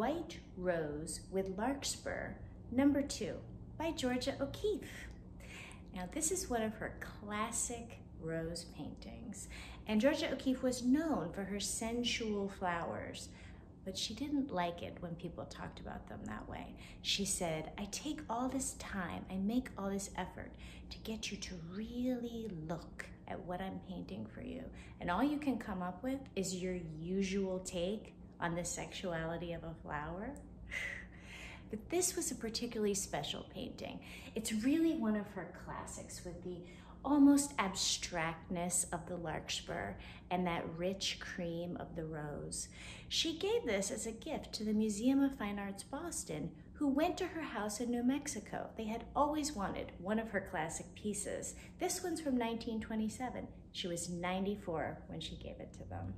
White Rose with Larkspur, number two, by Georgia O'Keeffe. Now, this is one of her classic rose paintings, and Georgia O'Keeffe was known for her sensual flowers, but she didn't like it when people talked about them that way. She said, I take all this time, I make all this effort to get you to really look at what I'm painting for you. And all you can come up with is your usual take on the sexuality of a flower. But this was a particularly special painting. It's really one of her classics with the almost abstractness of the larkspur and that rich cream of the rose. She gave this as a gift to the Museum of Fine Arts Boston, who went to her house in New Mexico. They had always wanted one of her classic pieces. This one's from 1927. She was 94 when she gave it to them.